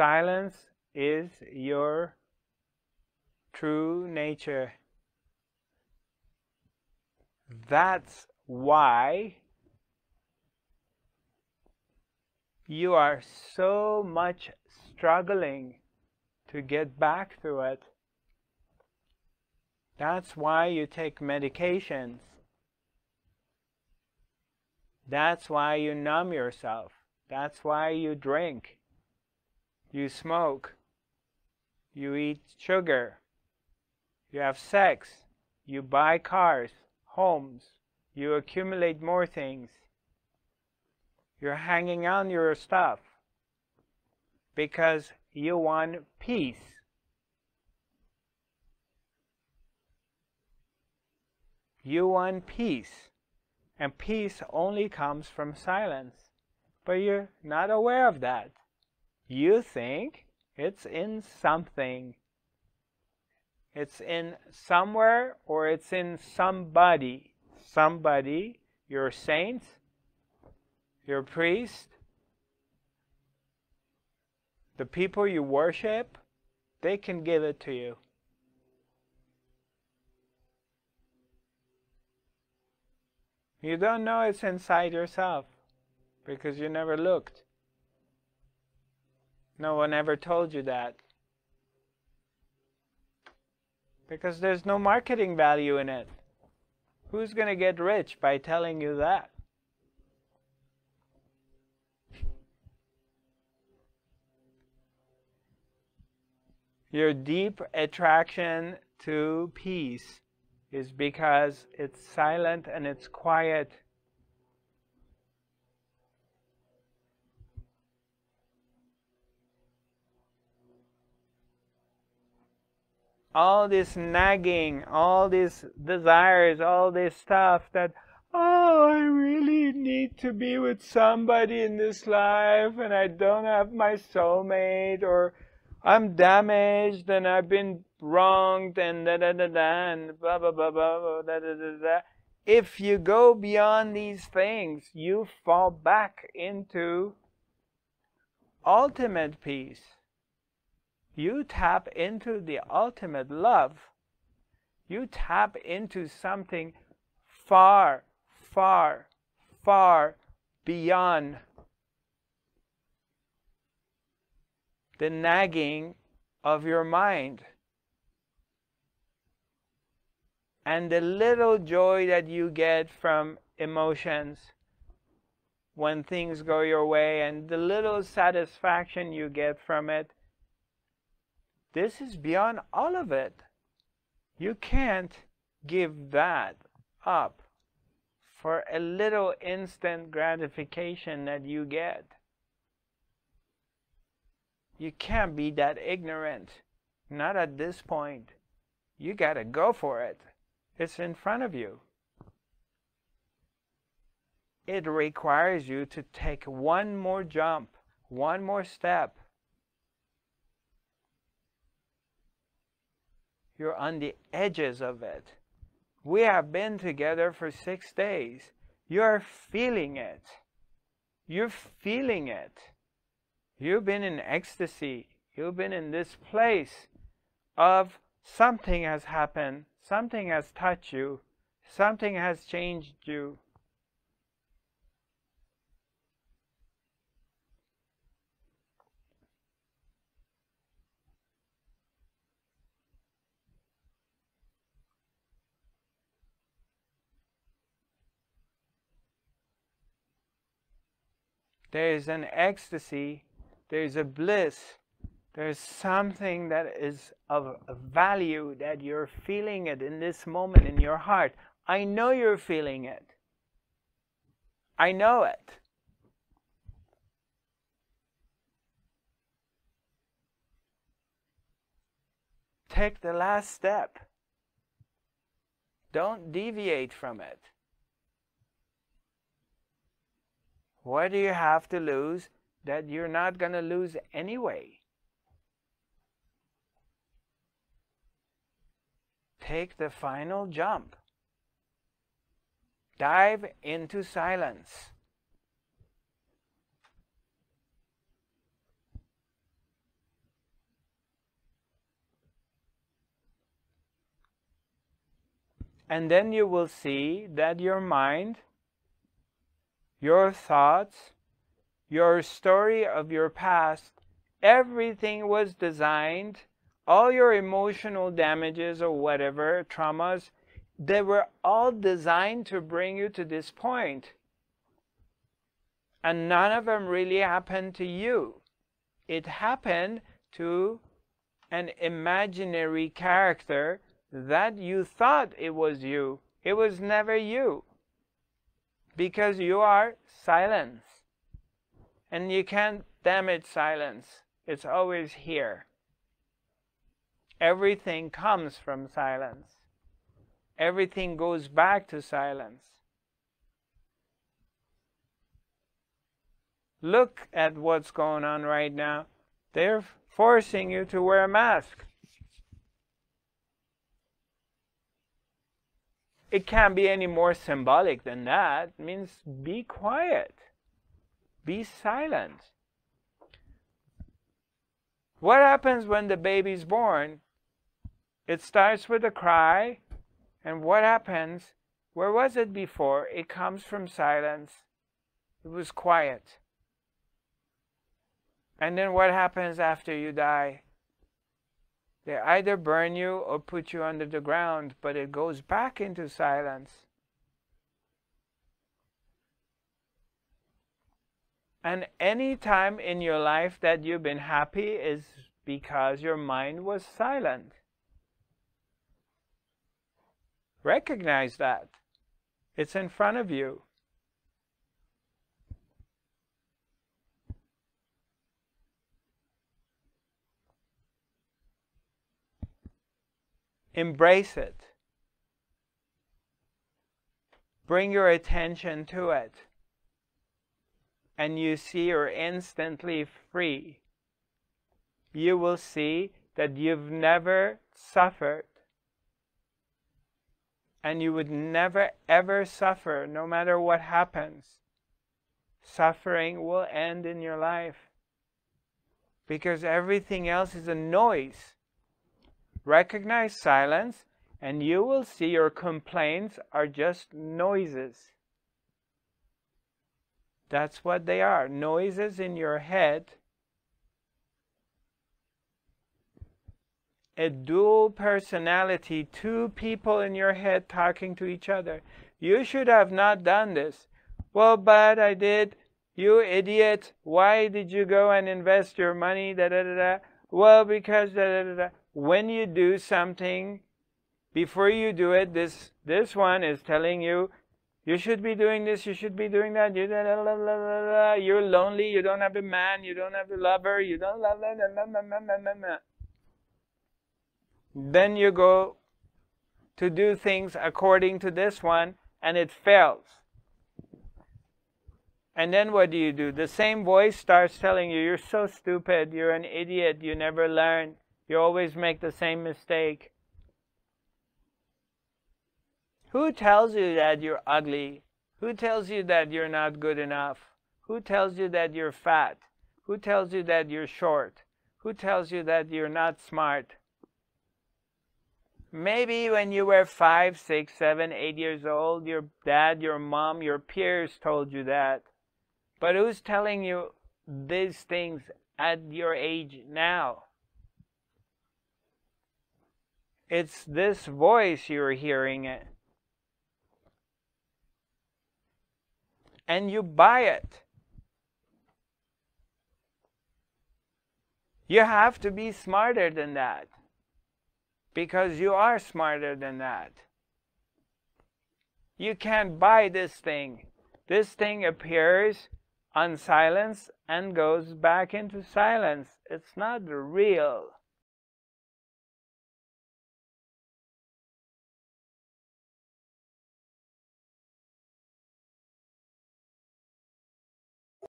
silence is your true nature. That's why you are so much struggling to get back to it. That's why you take medications. That's why you numb yourself. That's why you drink. You smoke. You eat sugar. You have sex. You buy cars, homes. You accumulate more things. You're hanging on your stuff because you want peace. You want peace. And peace only comes from silence. But you're not aware of that. You think it's in something. It's in somewhere or it's in somebody. Somebody, your saint, your priest, the people you worship, they can give it to you. You don't know it's inside yourself because you never looked. No one ever told you that. Because there's no marketing value in it. Who's going to get rich by telling you that? Your deep attraction to peace is because it's silent and it's quiet. All this nagging, all these desires, all this stuff that, oh, I really need to be with somebody in this life and I don't have my soulmate or I'm damaged and I've been wronged and da da da da and blah blah blah blah da da da da. If you go beyond these things, you fall back into ultimate peace. You tap into the ultimate love. You tap into something far, far, far beyond the nagging of your mind. And the little joy that you get from emotions when things go your way, and the little satisfaction you get from it, this is beyond all of it. You can't give that up for a little instant gratification that you get. You can't be that ignorant. Not at this point. You got to go for it. It's in front of you. It requires you to take one more jump, one more step. You're on the edges of it. We have been together for six days. You're feeling it. You're feeling it. You've been in ecstasy. You've been in this place of something has happened, something has touched you, something has changed you. There is an ecstasy there's a bliss, there's something that is of value that you're feeling it in this moment in your heart. I know you're feeling it. I know it. Take the last step. Don't deviate from it. What do you have to lose that you're not going to lose anyway? Take the final jump. Dive into silence. and then you will see that your mind your thoughts, your story of your past, everything was designed, all your emotional damages or whatever, traumas, they were all designed to bring you to this point. And none of them really happened to you. It happened to an imaginary character that you thought it was you. It was never you. Because you are silence. And you can't damage silence. It's always here. Everything comes from silence. Everything goes back to silence. Look at what's going on right now. They're forcing you to wear a mask. It can't be any more symbolic than that. It means be quiet. Be silent. What happens when the baby's born? It starts with a cry, and what happens? Where was it before? It comes from silence. It was quiet. And then what happens after you die? They either burn you or put you under the ground, but it goes back into silence. And any time in your life that you've been happy is because your mind was silent. Recognize that. It's in front of you. Embrace it. Bring your attention to it. And you see you're instantly free. You will see that you've never suffered. And you would never ever suffer, no matter what happens. Suffering will end in your life. Because everything else is a noise Recognize silence, and you will see your complaints are just noises. That's what they are noises in your head. A dual personality, two people in your head talking to each other. You should have not done this. Well, but I did. You idiot. Why did you go and invest your money? Da da da da. Well, because da da da da when you do something, before you do it, this this one is telling you you should be doing this, you should be doing that. You you're lonely, you don't have a man, you don't have a lover, you don't love. Then you go to do things according to this one, and it fails. And then what do you do? The same voice starts telling you, You're so stupid, you're an idiot, you never learn. You always make the same mistake. Who tells you that you're ugly? Who tells you that you're not good enough? Who tells you that you're fat? Who tells you that you're short? Who tells you that you're not smart? Maybe when you were five, six, seven, eight years old, your dad, your mom, your peers told you that. But who's telling you these things at your age now? It's this voice you're hearing it. And you buy it. You have to be smarter than that. Because you are smarter than that. You can't buy this thing. This thing appears on silence and goes back into silence. It's not real.